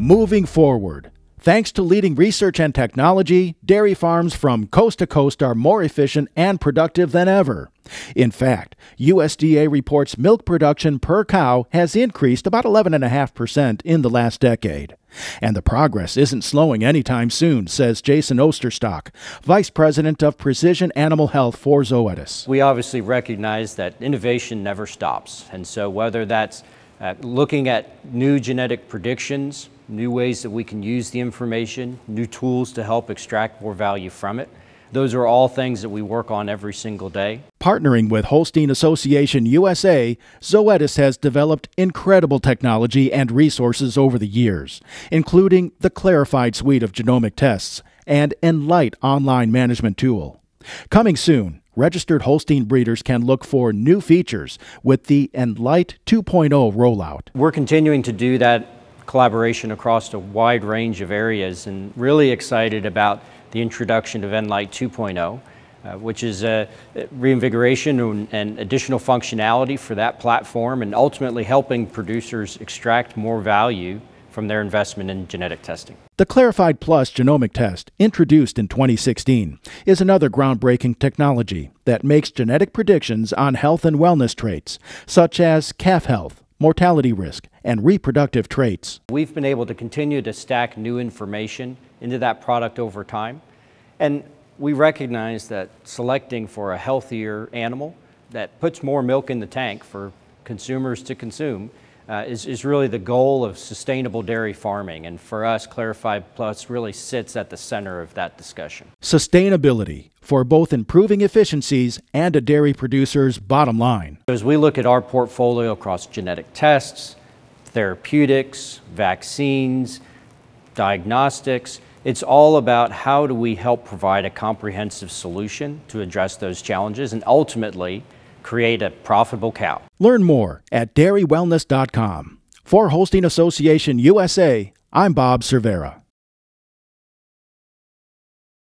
Moving forward. Thanks to leading research and technology, dairy farms from coast to coast are more efficient and productive than ever. In fact, USDA reports milk production per cow has increased about 11.5% in the last decade. And the progress isn't slowing anytime soon, says Jason Osterstock, Vice President of Precision Animal Health for Zoetis. We obviously recognize that innovation never stops. And so, whether that's uh, looking at new genetic predictions, new ways that we can use the information, new tools to help extract more value from it. Those are all things that we work on every single day. Partnering with Holstein Association USA, Zoetis has developed incredible technology and resources over the years, including the Clarifide suite of genomic tests and Enlight online management tool. Coming soon, registered Holstein breeders can look for new features with the Enlight 2.0 rollout. We're continuing to do that collaboration across a wide range of areas and really excited about the introduction of Enlight 2.0, uh, which is a reinvigoration and, and additional functionality for that platform and ultimately helping producers extract more value from their investment in genetic testing. The Clarifide Plus genomic test, introduced in 2016, is another groundbreaking technology that makes genetic predictions on health and wellness traits, such as calf health, mortality risk, and reproductive traits. We've been able to continue to stack new information into that product over time. And we recognize that selecting for a healthier animal that puts more milk in the tank for consumers to consume uh, is, is really the goal of sustainable dairy farming. And for us, Clarifide Plus really sits at the center of that discussion. Sustainability for both improving efficiencies and a dairy producer's bottom line. As we look at our portfolio across genetic tests, therapeutics, vaccines, diagnostics, it's all about how do we help provide a comprehensive solution to address those challenges and ultimately create a profitable cow. Learn more at dairywellness.com. For Holstein Association USA, I'm Bob Cervera.